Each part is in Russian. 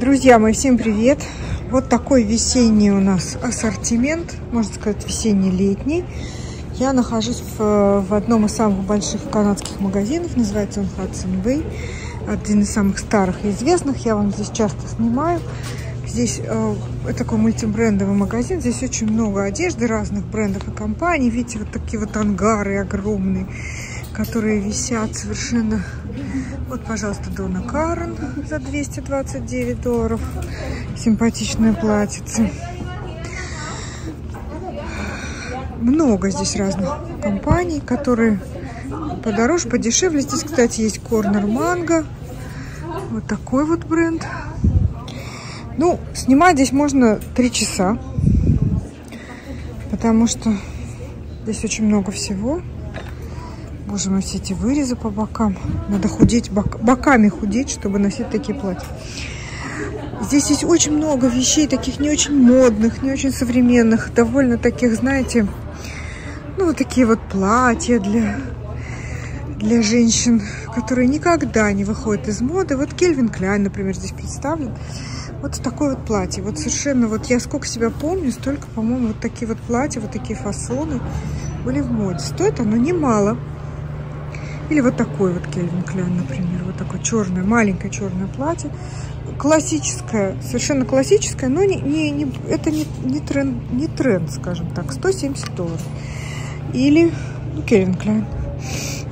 Друзья мои, всем привет! Вот такой весенний у нас ассортимент, можно сказать, весенний-летний. Я нахожусь в, в одном из самых больших канадских магазинов, называется он Hudson Bay. Один из самых старых и известных, я вам здесь часто снимаю. Здесь э, такой мультибрендовый магазин, здесь очень много одежды разных брендов и компаний. Видите, вот такие вот ангары огромные, которые висят совершенно вот, пожалуйста, Дона Карен за 229 долларов. Симпатичная платьице. Много здесь разных компаний, которые подороже, подешевле. Здесь, кстати, есть Корнер Манго. Вот такой вот бренд. Ну, снимать здесь можно три часа. Потому что здесь очень много всего. Боже мой, все эти вырезы по бокам. Надо худеть, бок, боками худеть, чтобы носить такие платья. Здесь есть очень много вещей, таких не очень модных, не очень современных. Довольно таких, знаете, ну, вот такие вот платья для, для женщин, которые никогда не выходят из моды. Вот Кельвин Кляйн, например, здесь представлен. Вот такое вот платье. Вот совершенно, вот я сколько себя помню, столько, по-моему, вот такие вот платья, вот такие фасоны были в моде. Стоит оно немало. Или вот такой вот Кельвин Кляйн, например. Вот такое черное, маленькое черное платье. Классическое, совершенно классическое, но не, не, не, это не, не, тренд, не тренд, скажем так. 170 долларов. Или, ну, Кельвин Кляйн.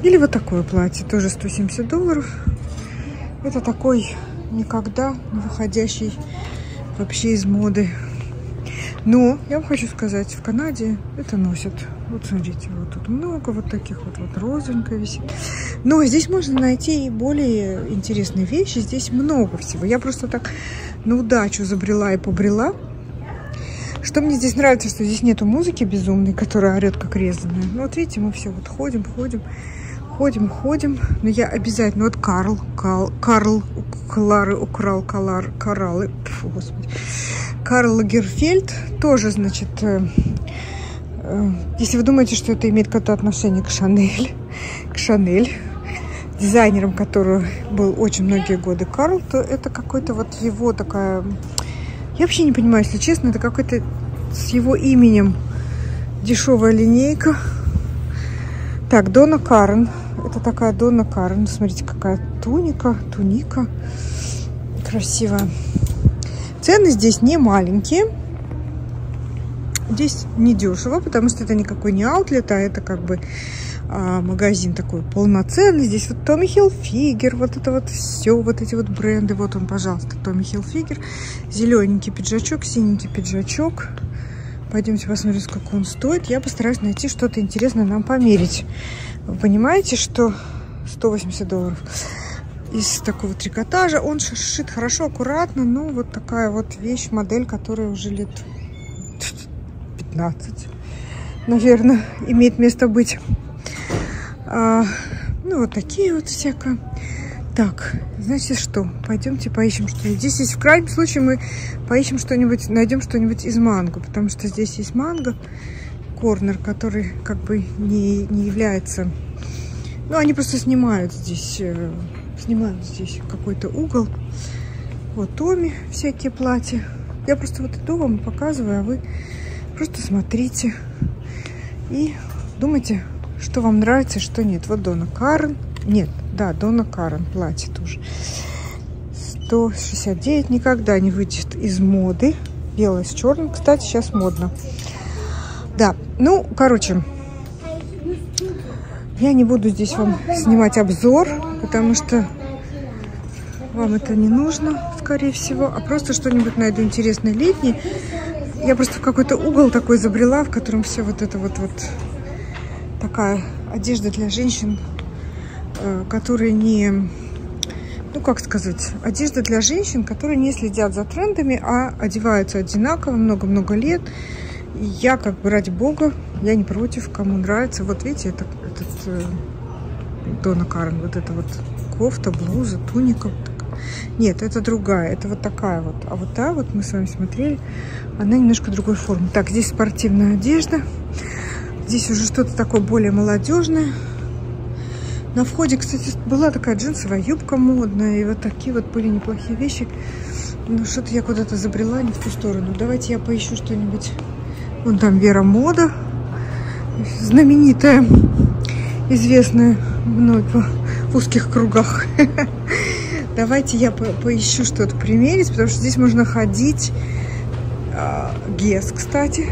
Или вот такое платье, тоже 170 долларов. Это такой никогда не выходящий вообще из моды. Но я вам хочу сказать, в Канаде это носят вот смотрите, вот тут много вот таких вот, вот розовенько висит. Но здесь можно найти и более интересные вещи. Здесь много всего. Я просто так на удачу забрела и побрела. Что мне здесь нравится, что здесь нету музыки безумной, которая орет как резаная. Ну вот видите, мы все вот ходим, ходим, ходим, ходим. Но я обязательно, вот Карл, Карл, Карл Клары украл колар, кораллы. Фу, господи. Карл Лагерфельд тоже, значит, э, Э, если вы думаете, что это имеет какое-то отношение к Шанель, к Шанель, дизайнером, который был очень многие годы Карл, то это какой-то вот его такая... Я вообще не понимаю, если честно, это какой-то с его именем дешевая линейка. Так, Дона Карен. Это такая Дона Карен. Смотрите, какая туника, туника. Красивая. Цены здесь не маленькие. Здесь недешево, потому что это никакой не аутлет, а это как бы а, магазин такой полноценный. Здесь вот Томми Хилфигер, вот это вот все, вот эти вот бренды. Вот он, пожалуйста, Томми Хилфигер. Зелененький пиджачок, синенький пиджачок. Пойдемте посмотрим, сколько он стоит. Я постараюсь найти что-то интересное нам померить. Вы понимаете, что 180 долларов из такого трикотажа. Он шит хорошо, аккуратно, но вот такая вот вещь, модель, которая уже лет 15, наверное, имеет место быть. А, ну, вот такие вот всякое. Так, значит что, пойдемте поищем что-нибудь. Здесь есть, в крайнем случае, мы поищем что-нибудь, найдем что-нибудь из манго, потому что здесь есть манго, корнер, который как бы не, не является... Ну, они просто снимают здесь, э, снимают здесь какой-то угол. Вот Томи всякие платья. Я просто вот иду вам показываю, а вы Просто смотрите и думайте, что вам нравится, что нет. Вот Дона Карен. Нет, да, Дона Карен платье тоже. 169 никогда не выйдет из моды. Белое с черным. Кстати, сейчас модно. Да, ну, короче, я не буду здесь вам снимать обзор, потому что вам это не нужно, скорее всего. А просто что-нибудь найду интересное летнее я просто в какой-то угол такой забрела, в котором все вот это вот, вот такая одежда для женщин, э, которые не, ну как сказать, одежда для женщин, которые не следят за трендами, а одеваются одинаково много-много лет. И я как бы ради бога, я не против, кому нравится. Вот видите, это, этот э, Дона Карен, вот это вот кофта, блуза, туника. Нет, это другая, это вот такая вот. А вот та вот мы с вами смотрели, она немножко другой формы. Так, здесь спортивная одежда. Здесь уже что-то такое более молодежное. На входе, кстати, была такая джинсовая юбка модная. И вот такие вот были неплохие вещи. Ну, что-то я куда-то забрела не в ту сторону. Давайте я поищу что-нибудь. Вон там Вера Мода. Знаменитая, известная мной в узких кругах. Давайте я по поищу что-то примерить, потому что здесь можно ходить... А, Гес, кстати.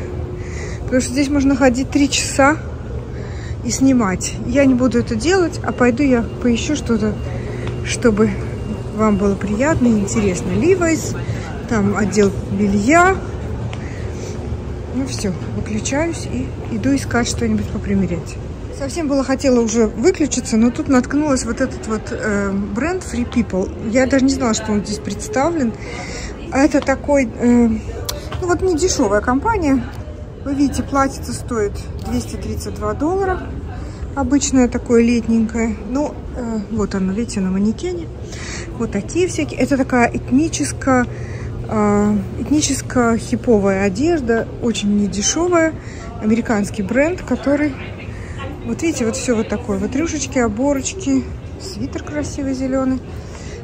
Потому что здесь можно ходить три часа и снимать. Я не буду это делать, а пойду я поищу что-то, чтобы вам было приятно и интересно. Ливайс, там отдел белья. Ну все, выключаюсь и иду искать что-нибудь попримерять. Совсем было хотела уже выключиться, но тут наткнулась вот этот вот э, бренд Free People. Я даже не знала, что он здесь представлен. Это такой, э, ну вот не дешевая компания. Вы видите, платьице стоит 232 доллара. Обычное такое летненькое. Ну, э, вот оно, видите, на манекене. Вот такие всякие. Это такая этническая, э, этническая хиповая одежда. Очень недешевая. Американский бренд, который... Вот видите, вот все вот такое. Вот рюшечки, оборочки. Свитер красивый зеленый.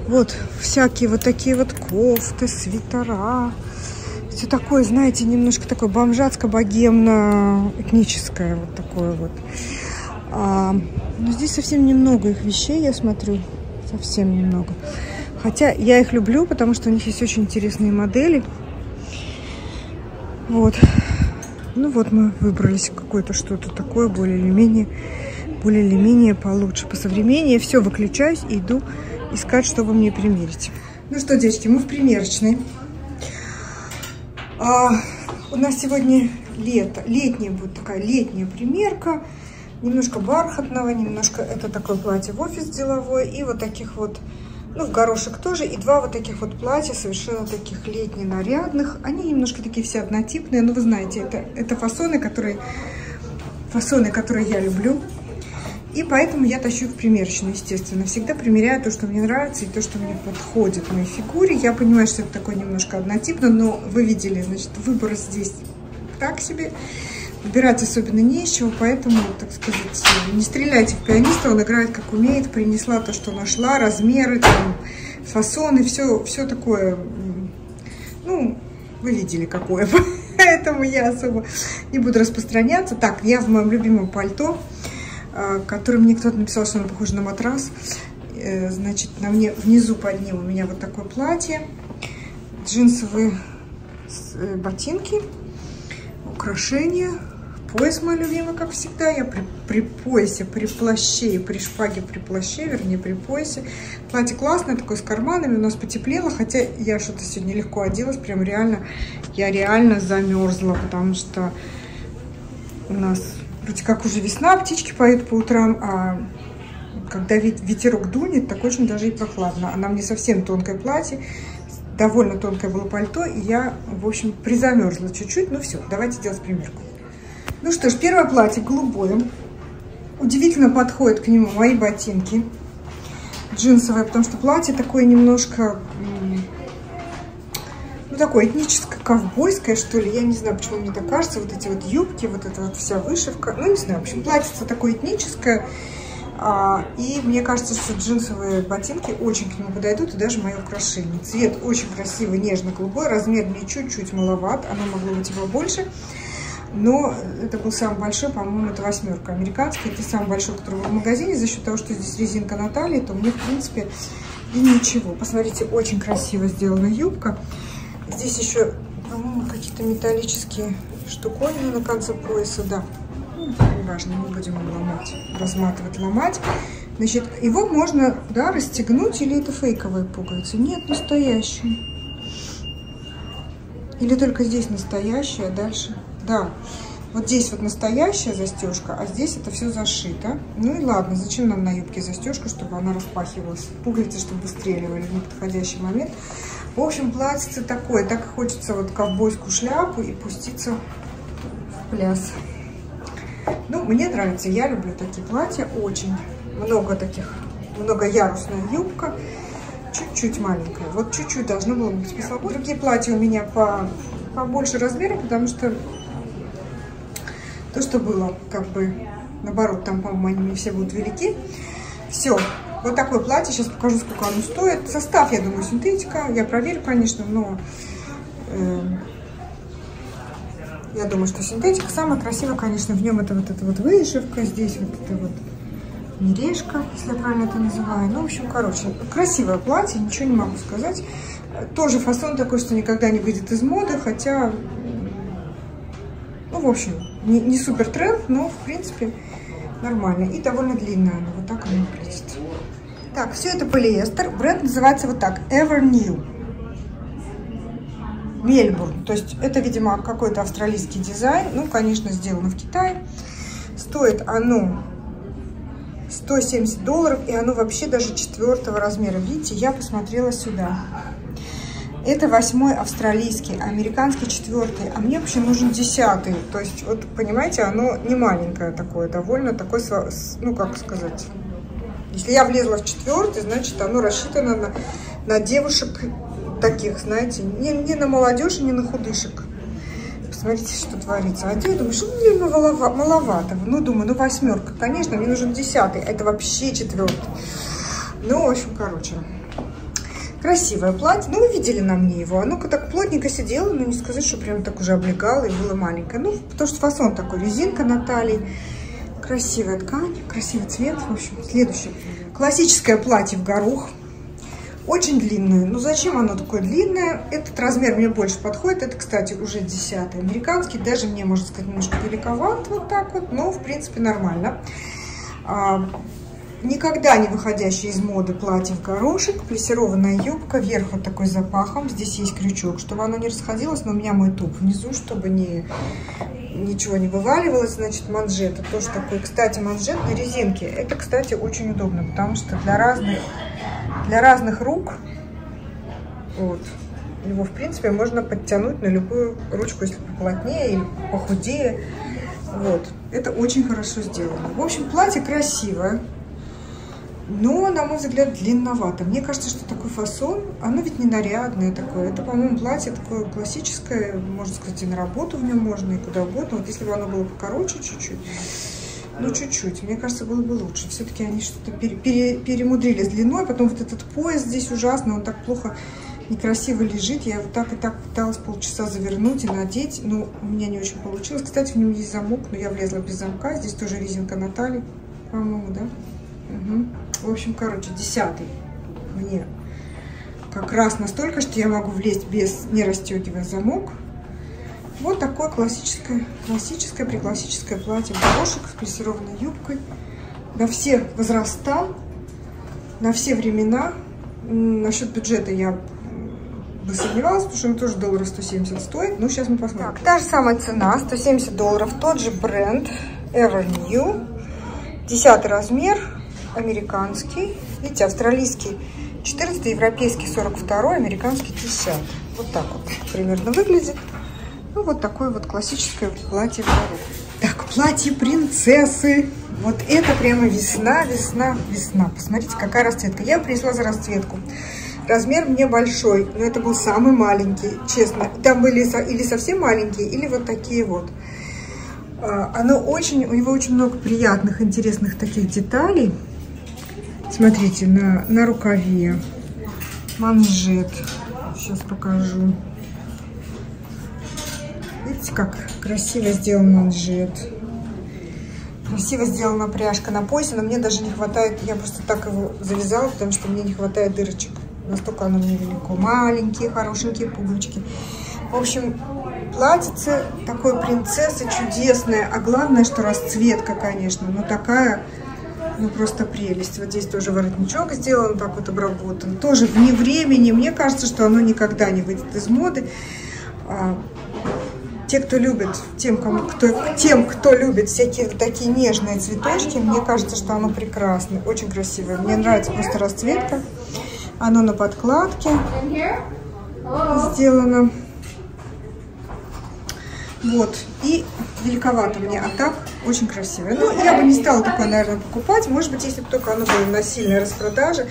Вот всякие вот такие вот кофты, свитера. Все такое, знаете, немножко такое бомжатско-богемно-этническое. Вот такое вот. А, но здесь совсем немного их вещей, я смотрю. Совсем немного. Хотя я их люблю, потому что у них есть очень интересные модели. Вот. Ну вот мы выбрались какое-то что-то такое, более или менее, более или менее получше. По современнее все, выключаюсь и иду искать, чтобы мне примерить. Ну что, девочки, мы в примерочной. А, у нас сегодня лето, летняя будет такая летняя примерка немножко бархатного, немножко это такое платье в офис деловой и вот таких вот, ну, в горошек тоже, и два вот таких вот платья, совершенно таких летне-нарядных. Они немножко такие все однотипные, но вы знаете, это, это фасоны, которые, фасоны, которые я люблю. И поэтому я тащу в примерочную, естественно. Всегда примеряю то, что мне нравится и то, что мне подходит моей фигуре. Я понимаю, что это такое немножко однотипно, но вы видели, значит, выбор здесь так себе. Выбирать особенно не из чего, поэтому, так сказать, не стреляйте в пианиста, он играет как умеет, принесла то, что нашла, размеры, там, фасоны, все, все такое, ну, вы видели какое, поэтому я особо не буду распространяться. Так, я в моем любимом пальто, а, которое мне кто-то написал, что оно похоже на матрас, э, значит, на мне внизу под ним у меня вот такое платье, джинсовые э, ботинки, украшения, Пояс мой любимый, как всегда. Я при, при поясе, при плаще при шпаге, при плаще, вернее, при поясе. Платье классное, такое с карманами. У нас потеплело, хотя я что-то сегодня легко оделась. Прям реально, я реально замерзла, потому что у нас вроде как уже весна, птички поют по утрам, а когда ветерок дунет, так очень даже и прохладно. Она мне совсем тонкое платье, довольно тонкое было пальто, и я, в общем, призамерзла чуть-чуть. Ну все, давайте делать примерку. Ну что ж, первое платье голубое. Удивительно подходит к нему мои ботинки джинсовые, потому что платье такое немножко, ну, такое этническое, ковбойское, что ли. Я не знаю, почему мне так кажется. Вот эти вот юбки, вот эта вот вся вышивка. Ну, не знаю, в общем, платье такое этническое. А, и мне кажется, что джинсовые ботинки очень к нему подойдут, и даже мое украшение. Цвет очень красивый, нежно-голубой, размер мне чуть-чуть маловат, оно могло быть его больше. Но это был самый большой, по-моему, это восьмерка американский. Это самый большой, который был в магазине. За счет того, что здесь резинка на то мне, в принципе, и ничего. Посмотрите, очень красиво сделана юбка. Здесь еще, по-моему, какие-то металлические штуковины на конце пояса, да. Ну, неважно, не будем его ломать, разматывать, ломать. Значит, его можно, да, расстегнуть, или это фейковые пуговицы? Нет, настоящие. Или только здесь настоящая, а дальше да, вот здесь вот настоящая застежка, а здесь это все зашито. Ну и ладно, зачем нам на юбке застежка, чтобы она распахивалась? Пуговицы, чтобы выстреливали в неподходящий момент. В общем, платьице такое. Так хочется вот ковбойскую шляпу и пуститься в пляс. Ну, мне нравится. Я люблю такие платья очень. Много таких. Многоярусная юбка. Чуть-чуть маленькая. Вот чуть-чуть должно было быть посвободнее. Другие платья у меня по побольше размера, потому что то, что было, как бы, наоборот, там, по-моему, они мне все будут велики. Все, Вот такое платье, сейчас покажу, сколько оно стоит. Состав, я думаю, синтетика. Я проверю, конечно, но э, я думаю, что синтетика. Самое красивое, конечно, в нем это вот эта вот вышивка. Здесь вот это вот мережка, если я правильно это называю. Ну, в общем, короче, красивое платье, ничего не могу сказать. Тоже фасон такой, что никогда не выйдет из моды, хотя, ну, в общем, не, не супер тренд, но, в принципе, нормально. И довольно длинная она, вот так она выглядит. Так, все это полиэстер. Бренд называется вот так, Ever New. Мельбурн. То есть это, видимо, какой-то австралийский дизайн. Ну, конечно, сделано в Китае. Стоит оно 170 долларов, и оно вообще даже четвертого размера. Видите, я посмотрела сюда. Это восьмой австралийский, американский четвертый, а мне вообще нужен десятый. То есть, вот, понимаете, оно не маленькое такое, довольно такое, ну, как сказать. Если я влезла в четвертый, значит, оно рассчитано на, на девушек таких, знаете, не, не на молодежь, не на худышек. Посмотрите, что творится. А я думаю, что мне маловато, маловато. Ну, думаю, ну, восьмерка. Конечно, мне нужен десятый. Это вообще четвертый. Ну, в общем, короче. Красивое платье. Ну, вы видели на мне его. Оно так плотненько сидело, но не сказать, что прям так уже облегало и было маленькое. Ну, потому что фасон такой, резинка на талии. Красивая ткань, красивый цвет. В общем, следующее. Классическое платье в горох. Очень длинное. Ну, зачем оно такое длинное? Этот размер мне больше подходит. Это, кстати, уже 10 Американский. Даже мне, можно сказать, немножко великоват вот так вот. Но, в принципе, нормально. Никогда не выходящее из моды платье в горошек, плессированная юбка, вверх вот такой запахом, здесь есть крючок, чтобы оно не расходилось, но у меня мой туп внизу, чтобы не, ничего не вываливалось, значит, манжета тоже такой, кстати, манжет на резинке, это, кстати, очень удобно, потому что для разных, для разных рук, вот, его, в принципе, можно подтянуть на любую ручку, если поплотнее или похудее, вот, это очень хорошо сделано. В общем, платье красивое, но, на мой взгляд, длинновато. Мне кажется, что такой фасон, оно ведь не нарядное такое. Это, по-моему, платье такое классическое, можно сказать, и на работу в нем можно, и куда угодно. Вот если бы оно было покороче чуть-чуть, ну, чуть-чуть, мне кажется, было бы лучше. Все-таки они что-то пере пере перемудрили с длиной, потом вот этот пояс здесь ужасно, он так плохо, некрасиво лежит. Я вот так и так пыталась полчаса завернуть и надеть, но у меня не очень получилось. Кстати, в нем есть замок, но я влезла без замка. Здесь тоже резинка на талии, по-моему, да? Угу. В общем, короче, десятый мне как раз настолько, что я могу влезть без, не расстегивая замок. Вот такое классическое, классическое, приклассическое платье горошек с плессированной юбкой. На все возраста, на все времена. Насчет бюджета я бы сомневалась, потому что он тоже долларов 170 стоит. Ну, сейчас мы посмотрим. Так, та же самая цена, 170 долларов, тот же бренд Ever New. Десятый размер, американский. Видите, австралийский 14, европейский 42, американский 10. Вот так вот примерно выглядит. Ну, вот такое вот классическое платье Так, платье принцессы. Вот это прямо весна, весна, весна. Посмотрите, какая расцветка. Я принесла за расцветку. Размер мне большой, но это был самый маленький, честно. Там были или совсем маленькие, или вот такие вот. А, оно очень, у него очень много приятных, интересных таких деталей. Смотрите, на, на рукаве манжет. Сейчас покажу. Видите, как красиво сделан манжет. Красиво сделана пряжка на поясе, но мне даже не хватает, я просто так его завязала, потому что мне не хватает дырочек. Настолько оно мне велико. Маленькие, хорошенькие пуговички. В общем, платьице такой принцессы чудесное. А главное, что расцветка, конечно. Но такая ну, просто прелесть. Вот здесь тоже воротничок сделан, так вот обработан. Тоже вне времени. Мне кажется, что оно никогда не выйдет из моды. А, те, кто любит, тем, кому, кто, тем, кто любит всякие такие нежные цветочки, мне кажется, что оно прекрасное, очень красивое. Мне нравится просто расцветка. Оно на подкладке сделано. Вот. И великовато мне, а так очень красивое. Ну, я бы не стала такое, наверное, покупать. Может быть, если бы только оно было на сильной распродаже.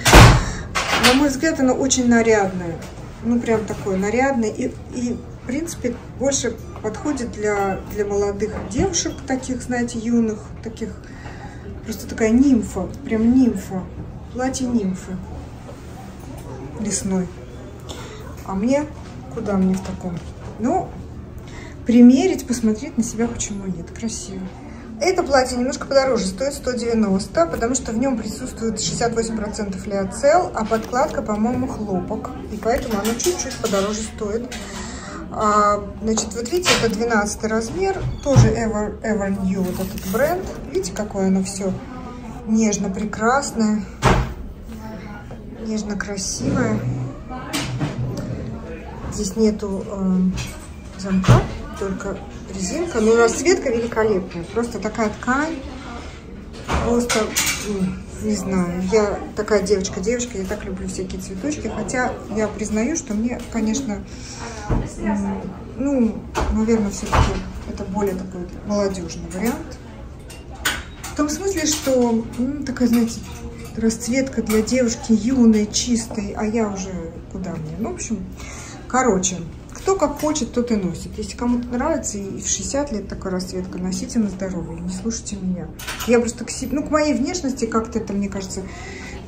На мой взгляд, оно очень нарядное. Ну, прям такое нарядное. И, и в принципе, больше подходит для, для молодых девушек, таких, знаете, юных, таких. Просто такая нимфа, прям нимфа. платье нимфы лесной. А мне, куда мне в таком? Ну, примерить, посмотреть на себя, почему нет. Красиво. Это платье немножко подороже, стоит 190, потому что в нем присутствует 68% лиоцел, а подкладка, по-моему, хлопок. И поэтому оно чуть-чуть подороже стоит. А, значит, вот видите, это 12 размер, тоже Ever, Ever New, вот этот бренд. Видите, какое оно все нежно-прекрасное, нежно-красивое. Здесь нету э, замка, только резинка. Но расцветка великолепная. Просто такая ткань. Просто, не знаю, я такая девочка-девочка, я так люблю всякие цветочки. Хотя я признаю, что мне, конечно, ну, наверное, все-таки это более такой молодежный вариант. В том смысле, что ну, такая, знаете, расцветка для девушки юной, чистой, а я уже куда мне? Ну, в общем, короче, кто как хочет, тот и носит. Если кому-то нравится, и в 60 лет такая расцветка, носите на здоровье, не слушайте меня. Я просто к себе, ну, к моей внешности как-то это, мне кажется,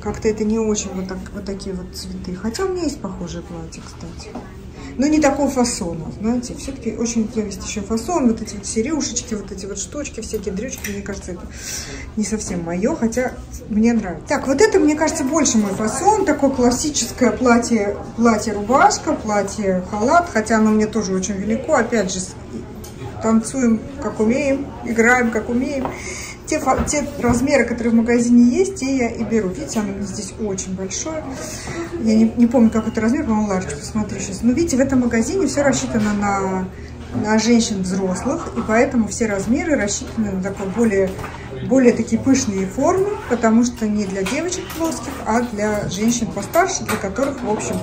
как-то это не очень вот, так, вот такие вот цветы. Хотя у меня есть похожее платье, кстати но не такого фасона, знаете, все-таки очень есть еще фасон, вот эти вот сережечки, вот эти вот штучки, всякие дрючки, мне кажется, это не совсем мое, хотя мне нравится. Так, вот это, мне кажется, больше мой фасон, такое классическое платье, платье-рубашка, платье-халат, хотя оно мне тоже очень велико, опять же, танцуем как умеем, играем как умеем те, те размеры, которые в магазине есть, те я и беру. Видите, оно здесь очень большое. Я не, не помню, какой это размер, по-моему, ларч, посмотрю сейчас. Но видите, в этом магазине все рассчитано на, на женщин взрослых, и поэтому все размеры рассчитаны на такой более, более такие пышные формы, потому что не для девочек плоских, а для женщин постарше, для которых, в общем,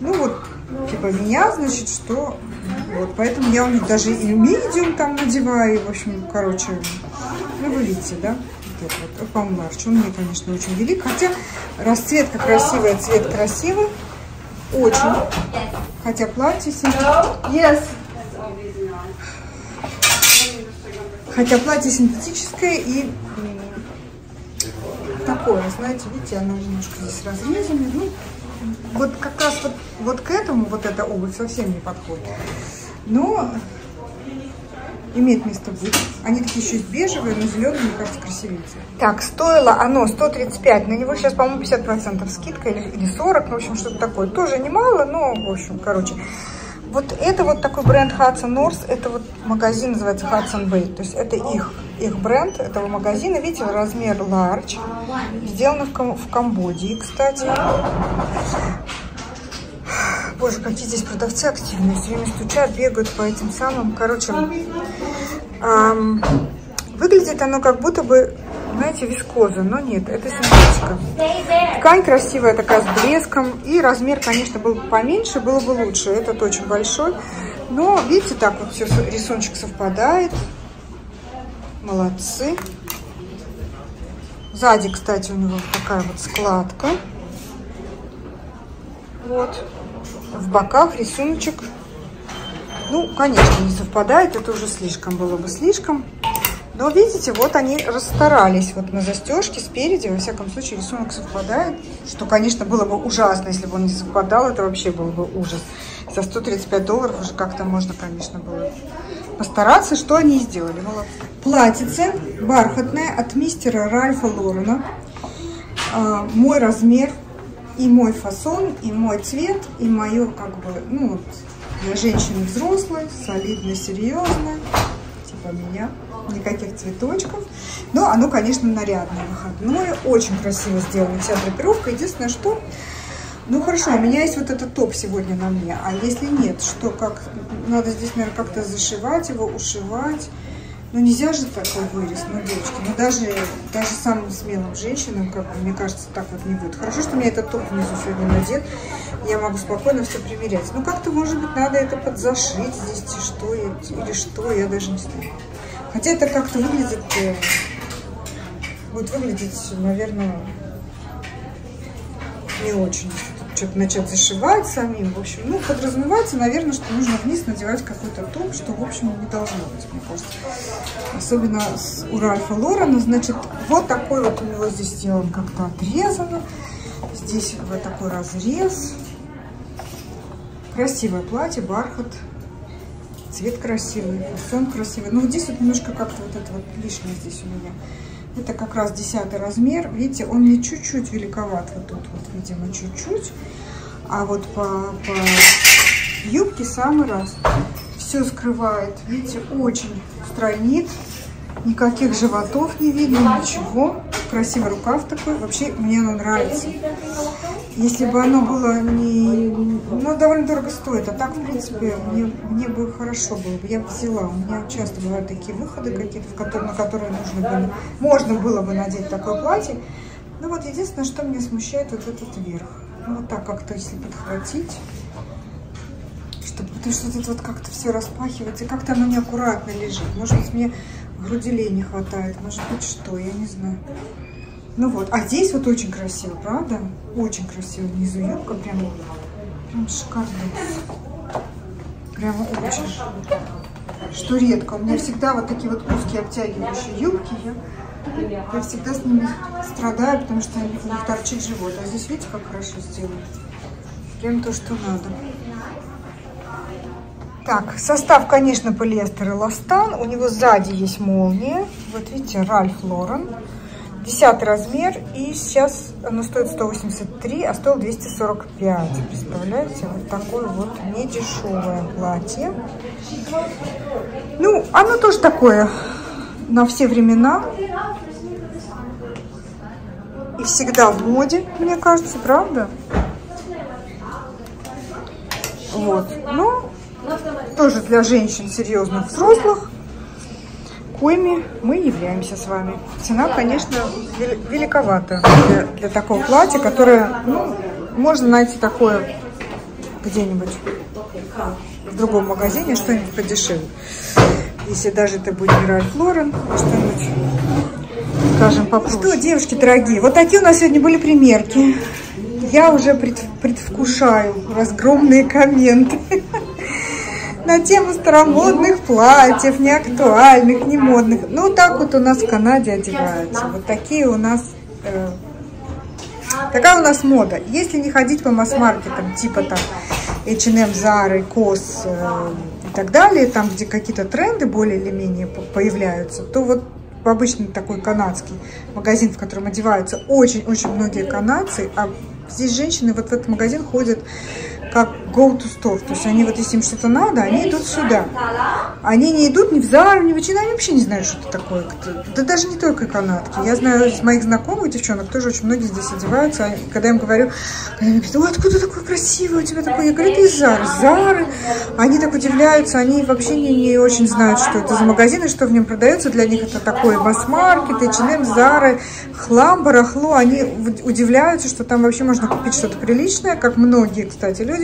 ну вот, типа меня, значит, что... Вот, поэтому я у них даже и медиум там надеваю, в общем, короче, ну, вы видите, да? Вот вот, помладше. Он мне, конечно, очень велик. Хотя расцветка красивая, цвет красивый. Очень. Хотя платье yes. Хотя платье синтетическое и такое, знаете, видите, оно немножко здесь разрезано. Ну, вот как раз вот, вот к этому вот эта обувь совсем не подходит. Но имеет место быть. Они такие еще бежевые, но зеленые, мне кажется, красивее. Так, стоило оно 135, на него сейчас, по-моему, 50% скидка или, или 40, в общем, что-то такое. Тоже немало, но, в общем, короче. Вот это вот такой бренд Hudson North, это вот магазин называется Hudson Bay, то есть это их, их бренд этого магазина. Видите, размер large, сделано в, Кам в Камбодии, кстати. Боже, какие здесь продавцы активные. Все время стучат, бегают по этим самым. Короче, эм, выглядит оно как будто бы, знаете, вискоза. Но нет, это синтетика. Ткань красивая такая, с блеском. И размер, конечно, был бы поменьше, было бы лучше. Этот очень большой. Но, видите, так вот все, рисуночек совпадает. Молодцы. Сзади, кстати, у него такая вот складка. Вот в боках рисуночек, ну, конечно, не совпадает, это уже слишком было бы слишком. Но видите, вот они расстарались. Вот на застежке спереди, во всяком случае, рисунок совпадает. Что, конечно, было бы ужасно, если бы он не совпадал. Это вообще был бы ужас. За 135 долларов уже как-то можно, конечно, было постараться. Что они сделали? Молодцы. Платьице бархатное от мистера Ральфа Лорена. А, мой размер и мой фасон, и мой цвет, и мое, как бы, ну, вот, для женщины взрослой, солидно, серьезно, типа меня, никаких цветочков. Но оно, конечно, нарядное, выходное, очень красиво сделана вся драпировка. Единственное, что, ну, хорошо, у меня есть вот этот топ сегодня на мне, а если нет, что, как, надо здесь, наверное, как-то зашивать его, ушивать. Ну нельзя же такой вырез, ну девочки, ну даже, даже самым смелым женщинам, как бы, мне кажется, так вот не будет. Хорошо, что у меня этот топ внизу сегодня надет, я могу спокойно все примерять. Ну как-то, может быть, надо это подзашить здесь, и что, или что, я даже не знаю. Хотя это как-то выглядит, э, будет выглядеть, наверное, не очень. Что-то начать зашивать самим. В общем, ну, подразумевается, наверное, что нужно вниз надевать какой-то топ, что, в общем, не должно быть, мне кажется. Особенно с, у Ральфа Лорена, значит, вот такой вот у него здесь сделан как-то отрезано. Здесь вот такой разрез. Красивое платье, бархат. Цвет красивый, фасон красивый. Ну, здесь вот немножко как-то вот это вот лишнее здесь у меня. Это как раз 10 размер. Видите, он мне чуть-чуть великоват. Вот тут вот, видимо, чуть-чуть. А вот по, по юбке самый раз. Все скрывает. Видите, очень стройнит. Никаких животов не видно, ничего. Красивый рукав такой. Вообще, мне оно нравится. Если бы оно было не... Ну, довольно дорого стоит. А так, в принципе, мне, мне бы хорошо было бы. Я бы взяла. У меня часто бывают такие выходы какие-то, в на которые нужно было... Можно было бы надеть такое платье. Ну, вот единственное, что меня смущает, вот этот верх. Ну, вот так как-то, если подхватить чтобы, потому что тут вот как-то все распахивается, как-то оно неаккуратно лежит. Может быть, мне грудилей не хватает, может быть, что, я не знаю. Ну вот, а здесь вот очень красиво, правда? Очень красиво. Внизу юбка прям, прям шикарно. Прямо очень. Что редко. У меня всегда вот такие вот узкие обтягивающие юбки. Я, я всегда с ними страдаю, потому что у них торчит живот. А здесь видите, как хорошо сделано? Прям то, что надо. Так, состав, конечно, полиэстер и ластан. У него сзади есть молния. Вот видите, Ральф Лорен. 10 размер. И сейчас оно стоит 183, а стоил 245. Представляете? Вот такое вот недешевое платье. Ну, оно тоже такое на все времена. И всегда в моде, мне кажется, правда? Вот. Ну, тоже для женщин серьезных взрослых, коими мы являемся с вами. Цена, конечно, великовата для, для такого платья, которое, ну, можно найти такое где-нибудь в другом магазине, что-нибудь подешевле. Если даже это будет не Ральф Лорен, что-нибудь, скажем, попроще. Что, девушки дорогие, вот такие у нас сегодня были примерки. Я уже предвкушаю разгромные комменты. на тему старомодных платьев, неактуальных, не модных. Ну, так вот у нас в Канаде одеваются. Вот такие у нас... Э, такая у нас мода. Если не ходить по масс-маркетам, типа там H&M, Zara, COS э, так далее, там, где какие-то тренды более или менее появляются, то вот обычный такой канадский магазин, в котором одеваются очень-очень многие канадцы, а здесь женщины вот в этот магазин ходят как go to store. То есть они вот, если им что-то надо, они идут сюда. Они не идут ни в Зару, ни в H&M, они вообще не знают, что это такое. Да даже не только канатки. Я знаю из моих знакомых девчонок, тоже очень многие здесь одеваются. Они, когда я им говорю, они говорят, о, откуда такое красивое у тебя такое? Я говорю, это из Зары. Зары. Они так удивляются, они вообще не, не очень знают, что это за магазин и что в нем продается. Для них это такой масс-маркет, H&M, Зары, хлам, барахло. Они удивляются, что там вообще можно купить что-то приличное, как многие, кстати, люди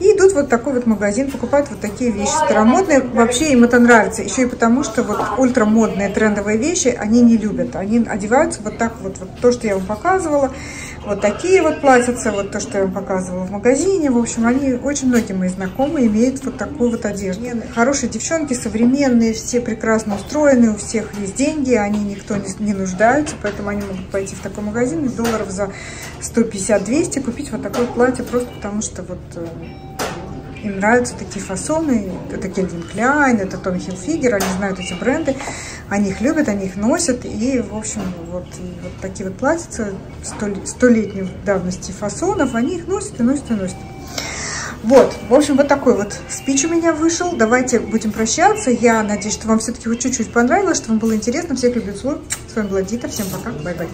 И идут вот такой вот магазин, покупают вот такие вещи старомодные. Вообще им это нравится. Еще и потому, что вот ультрамодные трендовые вещи они не любят. Они одеваются вот так вот, вот то, что я вам показывала. Вот такие вот платьица, вот то, что я вам показывала в магазине. В общем, они, очень многие мои знакомые имеют вот такую вот одежду. Хорошие девчонки, современные, все прекрасно устроены, у всех есть деньги, они никто не, не нуждаются, поэтому они могут пойти в такой магазин и долларов за 150-200 купить вот такое платье, просто потому что вот э, им нравятся такие фасоны. Это Кельвин Кляйн, это Томми Хилфигер, они знают эти бренды. Они их любят, они их носят. И, в общем, вот, вот такие вот платьица столетней давности фасонов, они их носят и носят и носят. Вот, в общем, вот такой вот спич у меня вышел. Давайте будем прощаться. Я надеюсь, что вам все-таки чуть-чуть понравилось, что вам было интересно. Всех люблю, целую. С вами была Дита. Всем пока. Bye-bye.